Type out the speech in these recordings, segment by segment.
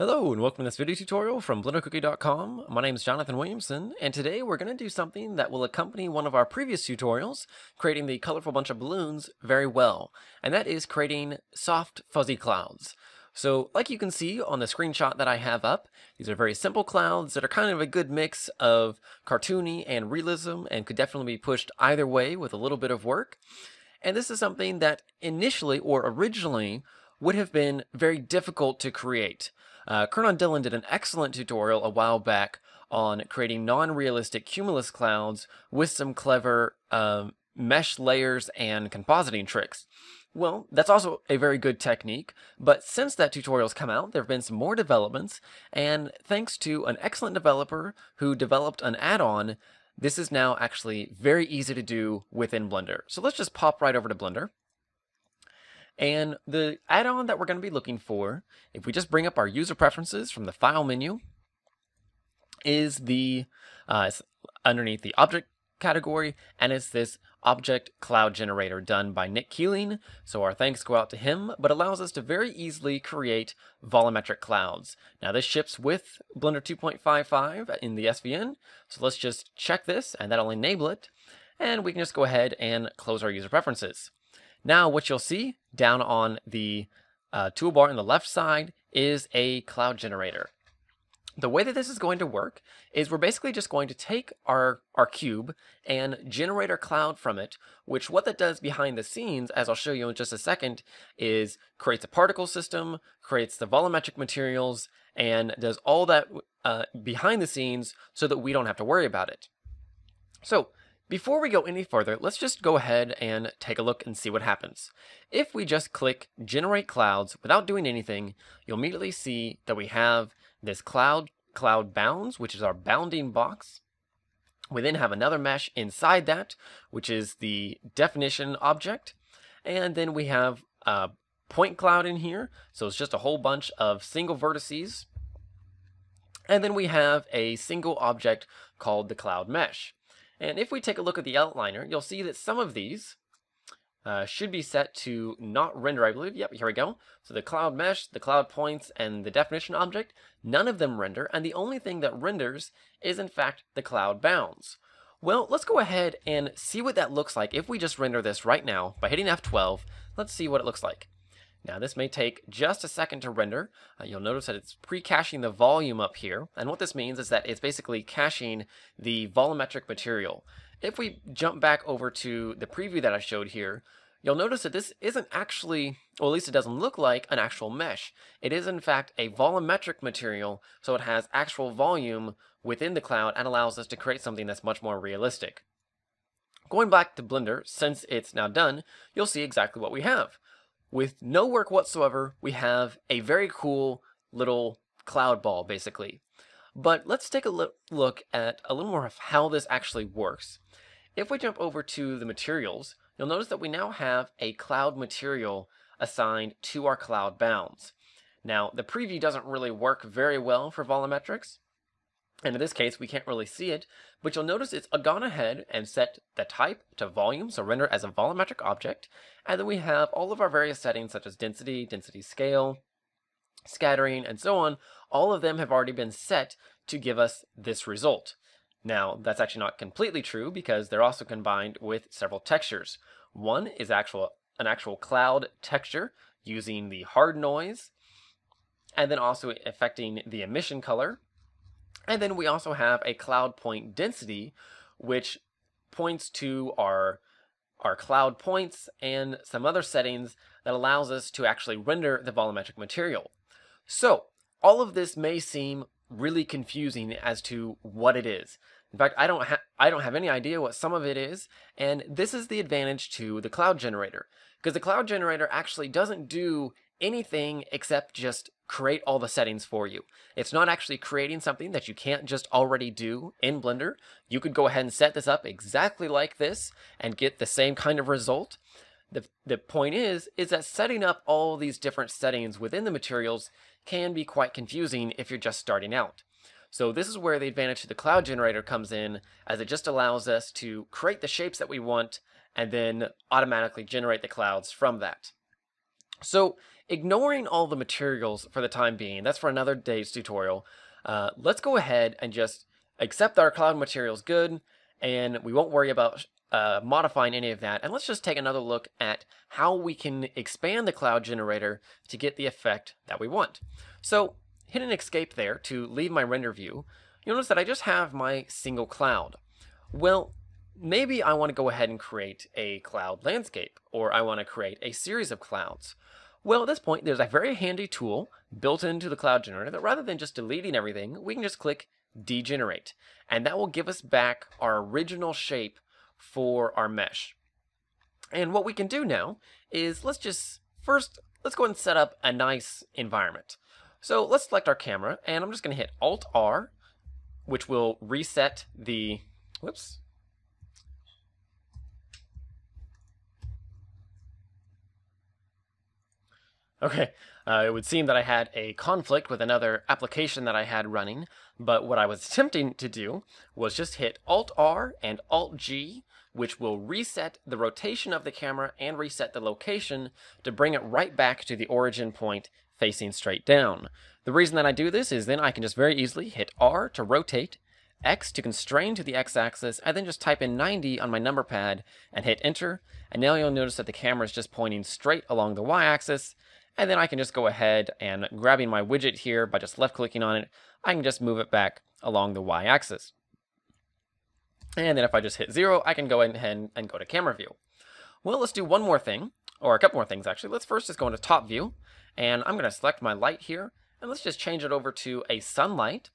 Hello and welcome to this video tutorial from BlenderCookie.com. My name is Jonathan Williamson and today we're going to do something that will accompany one of our previous tutorials, creating the colorful bunch of balloons very well, and that is creating soft fuzzy clouds. So like you can see on the screenshot that I have up, these are very simple clouds that are kind of a good mix of cartoony and realism and could definitely be pushed either way with a little bit of work. And this is something that initially or originally would have been very difficult to create. Uh, Kernon Dillon did an excellent tutorial a while back on creating non-realistic cumulus clouds with some clever um, mesh layers and compositing tricks. Well, that's also a very good technique, but since that tutorial's come out, there have been some more developments, and thanks to an excellent developer who developed an add-on, this is now actually very easy to do within Blender. So let's just pop right over to Blender. And the add-on that we're going to be looking for, if we just bring up our user preferences from the file menu, is the uh, underneath the object category, and it's this object cloud generator done by Nick Keeling. So our thanks go out to him, but allows us to very easily create volumetric clouds. Now this ships with Blender 2.55 in the SVN. So let's just check this and that'll enable it. And we can just go ahead and close our user preferences. Now what you'll see down on the uh, toolbar on the left side is a cloud generator. The way that this is going to work is we're basically just going to take our, our cube and generate our cloud from it, which what that does behind the scenes, as I'll show you in just a second, is creates a particle system, creates the volumetric materials, and does all that uh, behind the scenes so that we don't have to worry about it. So before we go any further, let's just go ahead and take a look and see what happens. If we just click Generate Clouds without doing anything, you'll immediately see that we have this cloud, cloud bounds, which is our bounding box. We then have another mesh inside that, which is the definition object. And then we have a point cloud in here. So it's just a whole bunch of single vertices. And then we have a single object called the cloud mesh. And if we take a look at the outliner, you'll see that some of these uh, should be set to not render, I believe. Yep, here we go. So the cloud mesh, the cloud points, and the definition object, none of them render, and the only thing that renders is in fact the cloud bounds. Well, let's go ahead and see what that looks like if we just render this right now by hitting F12. Let's see what it looks like. Now this may take just a second to render. Uh, you'll notice that it's pre-caching the volume up here. And what this means is that it's basically caching the volumetric material. If we jump back over to the preview that I showed here, you'll notice that this isn't actually, or at least it doesn't look like an actual mesh. It is in fact a volumetric material, so it has actual volume within the cloud and allows us to create something that's much more realistic. Going back to Blender, since it's now done, you'll see exactly what we have. With no work whatsoever, we have a very cool little cloud ball, basically. But let's take a look at a little more of how this actually works. If we jump over to the materials, you'll notice that we now have a cloud material assigned to our cloud bounds. Now, the preview doesn't really work very well for volumetrics, and in this case, we can't really see it, but you'll notice it's gone ahead and set the type to volume, so render as a volumetric object, and then we have all of our various settings such as density, density scale, scattering, and so on. All of them have already been set to give us this result. Now, that's actually not completely true because they're also combined with several textures. One is actual an actual cloud texture using the hard noise, and then also affecting the emission color, and then we also have a cloud point density, which points to our, our cloud points and some other settings that allows us to actually render the volumetric material. So all of this may seem really confusing as to what it is. In fact, I don't I don't have any idea what some of it is, and this is the advantage to the cloud generator because the cloud generator actually doesn't do anything except just create all the settings for you. It's not actually creating something that you can't just already do in Blender. You could go ahead and set this up exactly like this and get the same kind of result. The, the point is, is that setting up all these different settings within the materials can be quite confusing if you're just starting out. So this is where the advantage of the cloud generator comes in, as it just allows us to create the shapes that we want and then automatically generate the clouds from that. So ignoring all the materials for the time being, that's for another day's tutorial. Uh, let's go ahead and just accept our cloud materials good, and we won't worry about uh, modifying any of that. And let's just take another look at how we can expand the cloud generator to get the effect that we want. So hit an escape there to leave my render view. You'll notice that I just have my single cloud. Well, maybe I want to go ahead and create a cloud landscape, or I want to create a series of clouds. Well, at this point, there's a very handy tool built into the cloud generator that rather than just deleting everything, we can just click degenerate. And that will give us back our original shape for our mesh. And what we can do now is let's just first, let's go ahead and set up a nice environment. So let's select our camera and I'm just going to hit Alt R, which will reset the, whoops. Okay, uh, it would seem that I had a conflict with another application that I had running, but what I was attempting to do was just hit Alt R and Alt G which will reset the rotation of the camera and reset the location to bring it right back to the origin point facing straight down. The reason that I do this is then I can just very easily hit R to rotate, X to constrain to the X-axis, and then just type in 90 on my number pad and hit enter. And now you'll notice that the camera is just pointing straight along the Y-axis. And then I can just go ahead and grabbing my widget here by just left clicking on it, I can just move it back along the Y-axis. And then if I just hit zero, I can go ahead and go to camera view. Well, let's do one more thing, or a couple more things actually. Let's first just go into top view, and I'm gonna select my light here, and let's just change it over to a sunlight.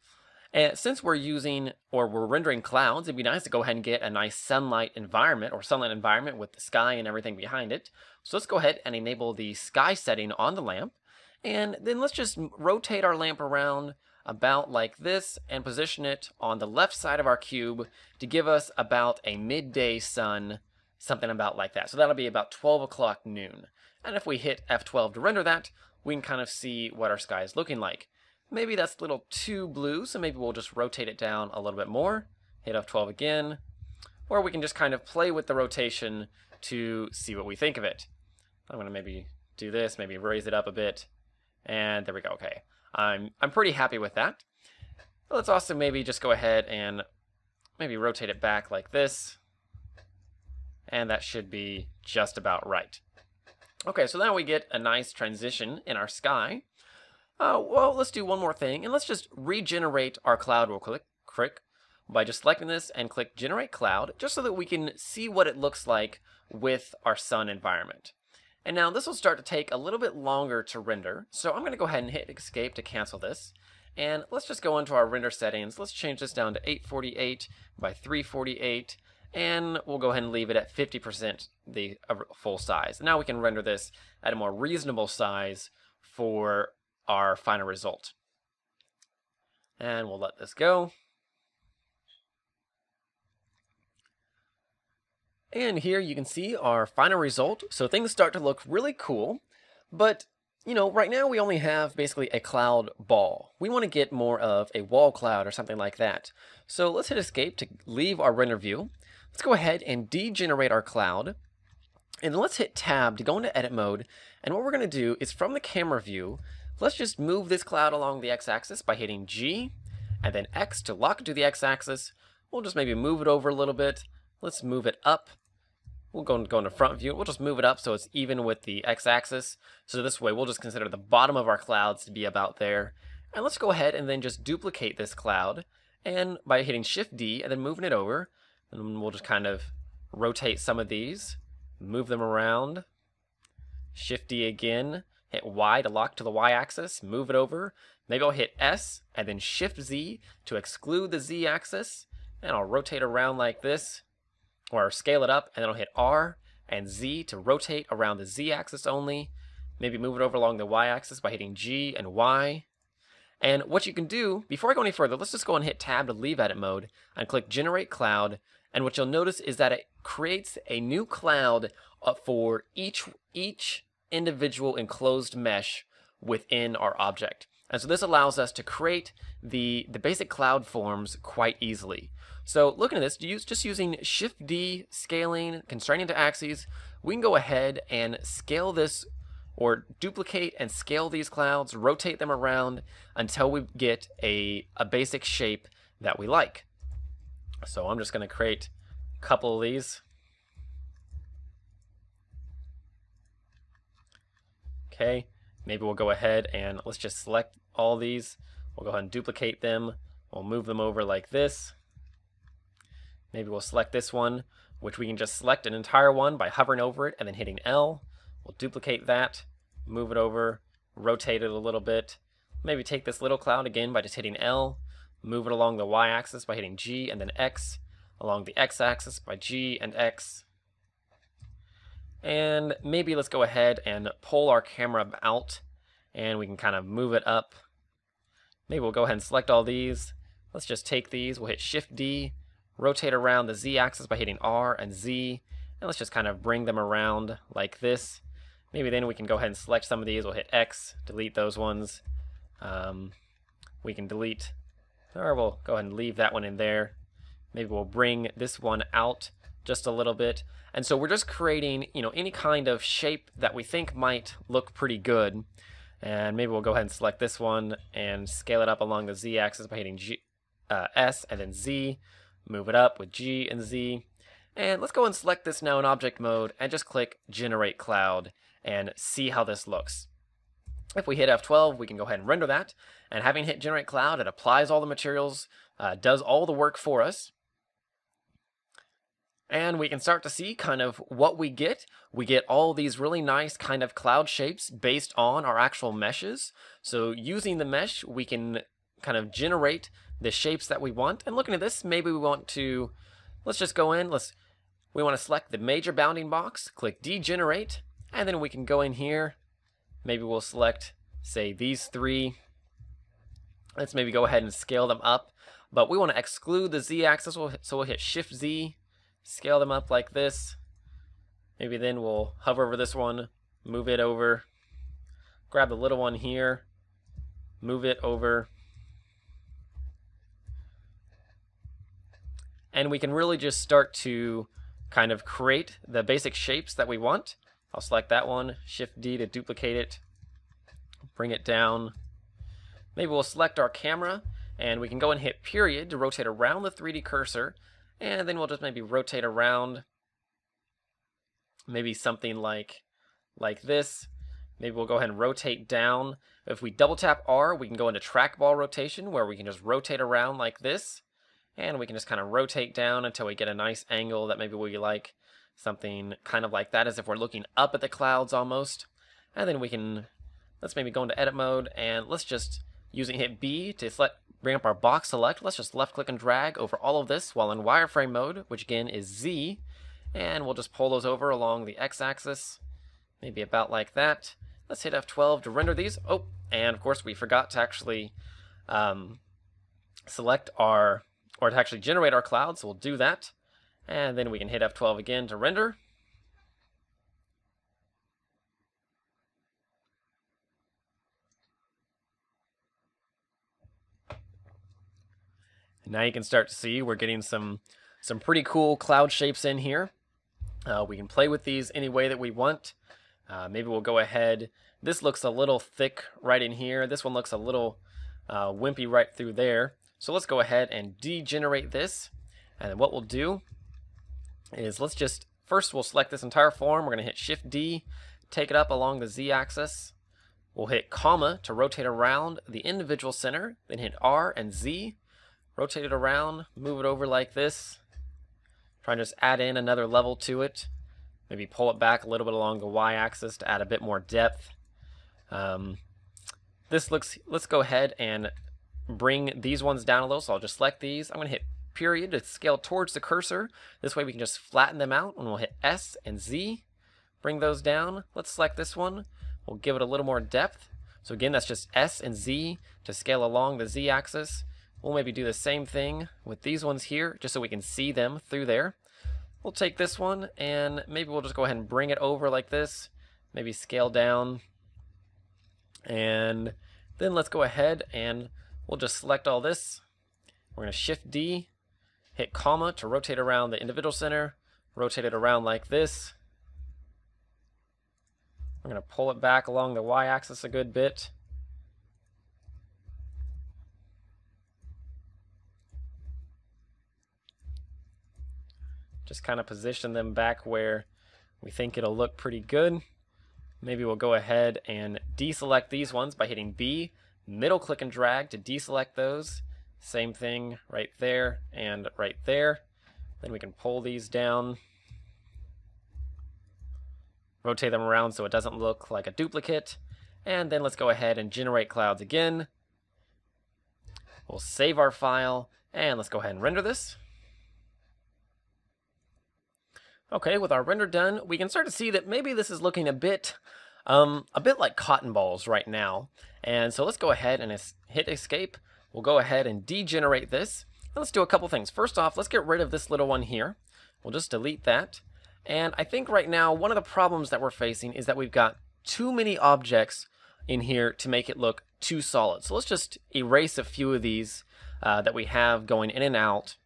And since we're using, or we're rendering clouds, it'd be nice to go ahead and get a nice sunlight environment, or sunlight environment with the sky and everything behind it. So let's go ahead and enable the sky setting on the lamp. And then let's just rotate our lamp around about like this and position it on the left side of our cube to give us about a midday sun, something about like that. So that'll be about 12 o'clock noon. And if we hit F12 to render that, we can kind of see what our sky is looking like. Maybe that's a little too blue, so maybe we'll just rotate it down a little bit more, hit F12 again, or we can just kind of play with the rotation to see what we think of it. I'm to maybe do this, maybe raise it up a bit, and there we go, okay. I'm, I'm pretty happy with that. let's also maybe just go ahead and maybe rotate it back like this. And that should be just about right. Okay, so now we get a nice transition in our sky. Uh, well, let's do one more thing, and let's just regenerate our cloud real quick, quick by just selecting this and click Generate Cloud, just so that we can see what it looks like with our sun environment. And now this will start to take a little bit longer to render. So I'm going to go ahead and hit escape to cancel this. And let's just go into our render settings. Let's change this down to 848 by 348. And we'll go ahead and leave it at 50% the full size. Now we can render this at a more reasonable size for our final result. And we'll let this go. And here you can see our final result. So things start to look really cool, but you know, right now we only have basically a cloud ball. We want to get more of a wall cloud or something like that. So let's hit escape to leave our render view. Let's go ahead and degenerate our cloud. And let's hit tab to go into edit mode. And what we're going to do is from the camera view, let's just move this cloud along the x-axis by hitting G and then X to lock it to the x-axis. We'll just maybe move it over a little bit. Let's move it up We'll go, go into front view. We'll just move it up so it's even with the x-axis. So this way we'll just consider the bottom of our clouds to be about there. And let's go ahead and then just duplicate this cloud. And by hitting Shift D and then moving it over, and we'll just kind of rotate some of these, move them around. Shift D again, hit Y to lock to the Y-axis, move it over. Maybe I'll hit S and then Shift Z to exclude the Z-axis. And I'll rotate around like this or scale it up, and then I'll hit R and Z to rotate around the Z axis only. Maybe move it over along the Y axis by hitting G and Y. And what you can do, before I go any further, let's just go and hit Tab to leave edit mode and click Generate Cloud. And what you'll notice is that it creates a new cloud uh, for each, each individual enclosed mesh within our object. And so this allows us to create the, the basic cloud forms quite easily. So looking at this, just using Shift D, scaling, constraining to axes, we can go ahead and scale this or duplicate and scale these clouds, rotate them around until we get a, a basic shape that we like. So I'm just going to create a couple of these. Okay, maybe we'll go ahead and let's just select all these. We'll go ahead and duplicate them. We'll move them over like this. Maybe we'll select this one, which we can just select an entire one by hovering over it and then hitting L. We'll duplicate that, move it over, rotate it a little bit. Maybe take this little cloud again by just hitting L, move it along the y-axis by hitting G and then X, along the x-axis by G and X. And maybe let's go ahead and pull our camera out and we can kind of move it up. Maybe we'll go ahead and select all these. Let's just take these, we'll hit Shift D, rotate around the z-axis by hitting R and Z, and let's just kind of bring them around like this. Maybe then we can go ahead and select some of these. We'll hit X, delete those ones. Um, we can delete, or we'll go ahead and leave that one in there. Maybe we'll bring this one out just a little bit. And so we're just creating, you know, any kind of shape that we think might look pretty good. And maybe we'll go ahead and select this one and scale it up along the z-axis by hitting G, uh, S and then Z move it up with G and Z. And let's go and select this now in object mode and just click generate cloud and see how this looks. If we hit F12, we can go ahead and render that. And having hit generate cloud, it applies all the materials, uh, does all the work for us. And we can start to see kind of what we get. We get all these really nice kind of cloud shapes based on our actual meshes. So using the mesh, we can kind of generate the shapes that we want. And looking at this, maybe we want to, let's just go in, let's, we want to select the major bounding box, click degenerate, and then we can go in here. Maybe we'll select, say, these three. Let's maybe go ahead and scale them up. But we want to exclude the z-axis, so we'll hit Shift-Z, scale them up like this. Maybe then we'll hover over this one, move it over, grab the little one here, move it over, and we can really just start to kind of create the basic shapes that we want. I'll select that one, Shift D to duplicate it, bring it down. Maybe we'll select our camera and we can go and hit period to rotate around the 3D cursor and then we'll just maybe rotate around maybe something like like this. Maybe we'll go ahead and rotate down. If we double tap R, we can go into trackball rotation where we can just rotate around like this. And we can just kind of rotate down until we get a nice angle that maybe we like. Something kind of like that as if we're looking up at the clouds almost. And then we can, let's maybe go into edit mode and let's just, using hit B to select, bring up our box select, let's just left click and drag over all of this while in wireframe mode, which again is Z. And we'll just pull those over along the x-axis, maybe about like that. Let's hit F12 to render these. Oh, and of course we forgot to actually um, select our or to actually generate our cloud, so we'll do that. And then we can hit F12 again to render. And now you can start to see we're getting some some pretty cool cloud shapes in here. Uh, we can play with these any way that we want. Uh, maybe we'll go ahead. This looks a little thick right in here. This one looks a little uh, wimpy right through there. So let's go ahead and degenerate this. And what we'll do is let's just, first we'll select this entire form. We're going to hit Shift D, take it up along the Z axis. We'll hit comma to rotate around the individual center, then hit R and Z, rotate it around, move it over like this. Try and just add in another level to it. Maybe pull it back a little bit along the Y axis to add a bit more depth. Um, this looks, let's go ahead and bring these ones down a little. So I'll just select these. I'm going to hit period to scale towards the cursor. This way we can just flatten them out and we'll hit S and Z. Bring those down. Let's select this one. We'll give it a little more depth. So again, that's just S and Z to scale along the Z axis. We'll maybe do the same thing with these ones here, just so we can see them through there. We'll take this one and maybe we'll just go ahead and bring it over like this. Maybe scale down. And then let's go ahead and We'll just select all this. We're going to Shift D, hit comma to rotate around the individual center, rotate it around like this. We're going to pull it back along the y-axis a good bit. Just kind of position them back where we think it'll look pretty good. Maybe we'll go ahead and deselect these ones by hitting B, middle click and drag to deselect those. Same thing right there and right there. Then we can pull these down, rotate them around so it doesn't look like a duplicate. And then let's go ahead and generate clouds again. We'll save our file and let's go ahead and render this. Okay, with our render done, we can start to see that maybe this is looking a bit, um, a bit like cotton balls right now. And so let's go ahead and hit escape. We'll go ahead and degenerate this. And let's do a couple things. First off, let's get rid of this little one here. We'll just delete that. And I think right now, one of the problems that we're facing is that we've got too many objects in here to make it look too solid. So let's just erase a few of these uh, that we have going in and out.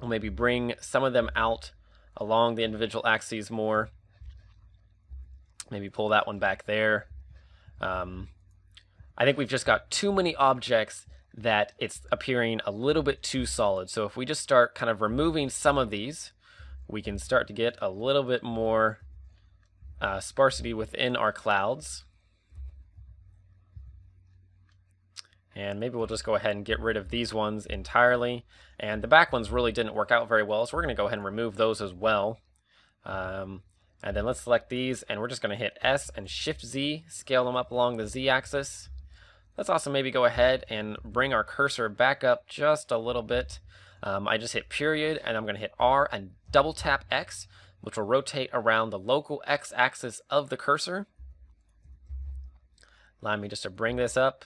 We'll maybe bring some of them out along the individual axes more. Maybe pull that one back there. Um, I think we've just got too many objects that it's appearing a little bit too solid. So if we just start kind of removing some of these, we can start to get a little bit more uh, sparsity within our clouds. And maybe we'll just go ahead and get rid of these ones entirely. And the back ones really didn't work out very well, so we're going to go ahead and remove those as well. Um, and then let's select these, and we're just going to hit S and Shift Z, scale them up along the Z axis. Let's also maybe go ahead and bring our cursor back up just a little bit. Um, I just hit period, and I'm going to hit R and double tap X, which will rotate around the local X axis of the cursor. Allow me just to bring this up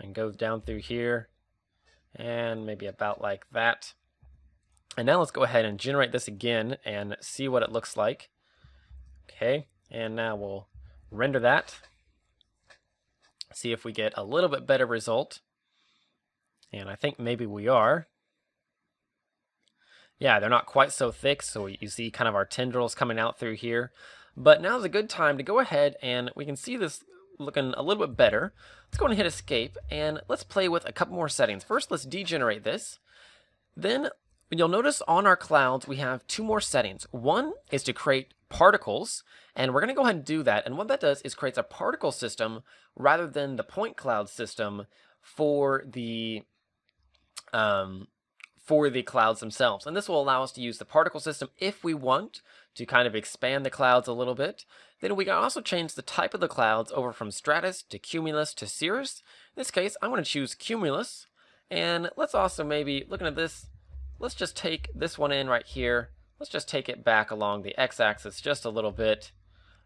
and go down through here and maybe about like that. And now let's go ahead and generate this again and see what it looks like. Okay, and now we'll render that. See if we get a little bit better result. And I think maybe we are. Yeah, they're not quite so thick, so you see kind of our tendrils coming out through here. But now's a good time to go ahead and we can see this looking a little bit better. Let's go and hit escape and let's play with a couple more settings. First, let's degenerate this. Then you'll notice on our clouds we have two more settings. One is to create particles, and we're going to go ahead and do that. And what that does is creates a particle system rather than the point cloud system for the um, for the clouds themselves. And this will allow us to use the particle system if we want to kind of expand the clouds a little bit. Then we can also change the type of the clouds over from stratus to cumulus to cirrus. In this case, I'm going to choose cumulus. And let's also maybe, looking at this, let's just take this one in right here. Let's just take it back along the x-axis just a little bit.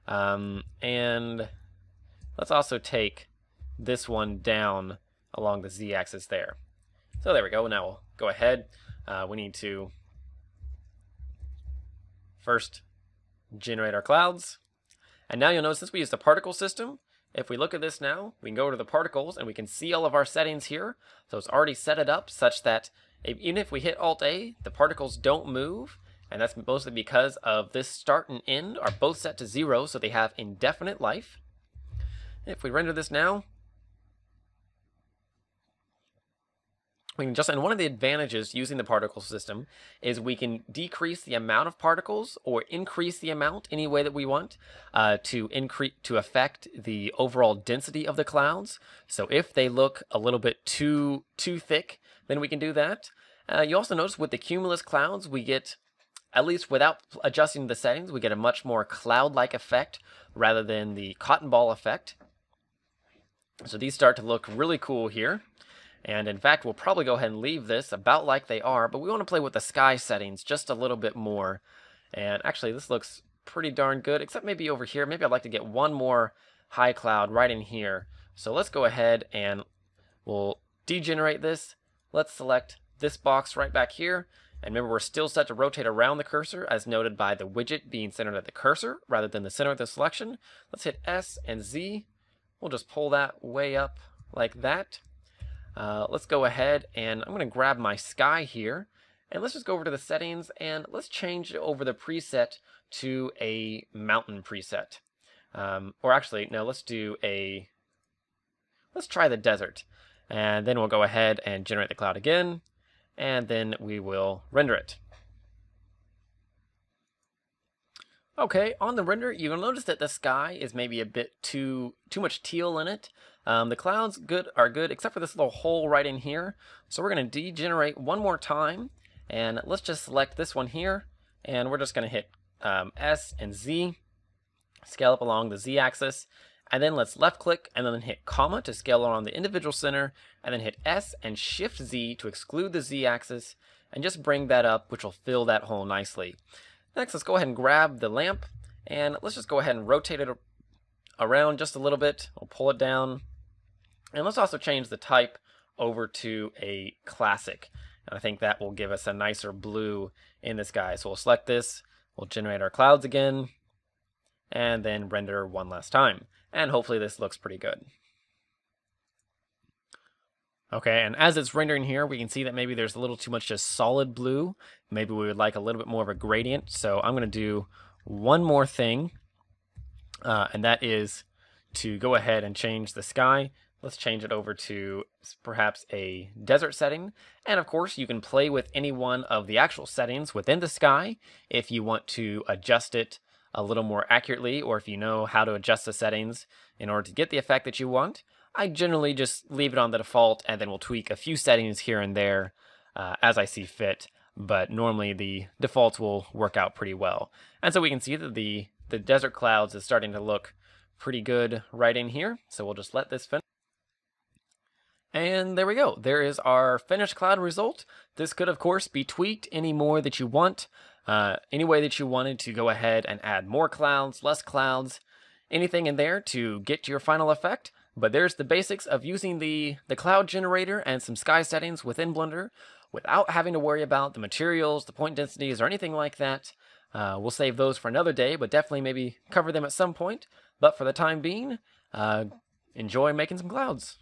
Um, and let's also take this one down along the z-axis there. So there we go. Now we'll go ahead. Uh, we need to first generate our clouds. And now you'll notice since we use the particle system, if we look at this now, we can go to the particles and we can see all of our settings here. So it's already set it up such that even if we hit Alt-A, the particles don't move. And that's mostly because of this start and end are both set to zero, so they have indefinite life. If we render this now, we can just, and one of the advantages using the particle system is we can decrease the amount of particles or increase the amount any way that we want uh, to increase to affect the overall density of the clouds. So if they look a little bit too too thick, then we can do that. Uh, you also notice with the cumulus clouds, we get, at least without adjusting the settings, we get a much more cloud-like effect rather than the cotton ball effect. So these start to look really cool here. And in fact, we'll probably go ahead and leave this about like they are, but we want to play with the sky settings just a little bit more. And actually, this looks pretty darn good, except maybe over here. Maybe I'd like to get one more high cloud right in here. So let's go ahead and we'll degenerate this. Let's select this box right back here. And remember, we're still set to rotate around the cursor as noted by the widget being centered at the cursor rather than the center of the selection. Let's hit S and Z. We'll just pull that way up like that. Uh, let's go ahead and I'm going to grab my sky here and let's just go over to the settings and let's change over the preset to a mountain preset. Um, or actually, no, let's do a, let's try the desert. And then we'll go ahead and generate the cloud again. And then we will render it. Okay, on the render, you'll notice that the sky is maybe a bit too too much teal in it. Um, the clouds good are good, except for this little hole right in here. So we're going to degenerate one more time, and let's just select this one here, and we're just going to hit um, S and Z, scale up along the Z axis, and then let's left click and then hit comma to scale along the individual center, and then hit S and Shift Z to exclude the Z axis, and just bring that up, which will fill that hole nicely. Next, let's go ahead and grab the lamp and let's just go ahead and rotate it around just a little bit. We'll pull it down. And let's also change the type over to a classic. And I think that will give us a nicer blue in the sky. So we'll select this, we'll generate our clouds again, and then render one last time. And hopefully this looks pretty good. Okay, and as it's rendering here, we can see that maybe there's a little too much just solid blue. Maybe we would like a little bit more of a gradient. So I'm going to do one more thing, uh, and that is to go ahead and change the sky. Let's change it over to perhaps a desert setting. And of course, you can play with any one of the actual settings within the sky if you want to adjust it a little more accurately, or if you know how to adjust the settings in order to get the effect that you want. I generally just leave it on the default and then we'll tweak a few settings here and there uh, as I see fit. But normally the defaults will work out pretty well. And so we can see that the, the desert clouds is starting to look pretty good right in here. So we'll just let this finish. And there we go. There is our finished cloud result. This could, of course, be tweaked any more that you want. Uh, any way that you wanted to go ahead and add more clouds, less clouds, anything in there to get to your final effect. But there's the basics of using the, the cloud generator and some sky settings within Blender without having to worry about the materials, the point densities, or anything like that. Uh, we'll save those for another day, but definitely maybe cover them at some point. But for the time being, uh, enjoy making some clouds.